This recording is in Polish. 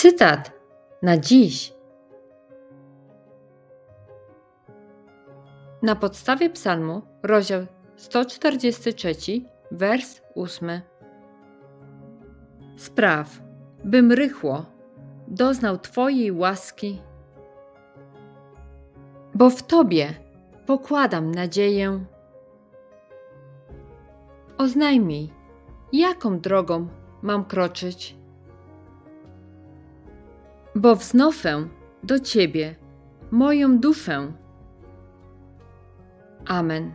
Cytat na dziś. Na podstawie Psalmu, rozdział 143, wers 8. Spraw, bym rychło doznał Twojej łaski, bo w Tobie pokładam nadzieję. Oznajmij, jaką drogą mam kroczyć, bo wznofę do Ciebie moją dufę. Amen.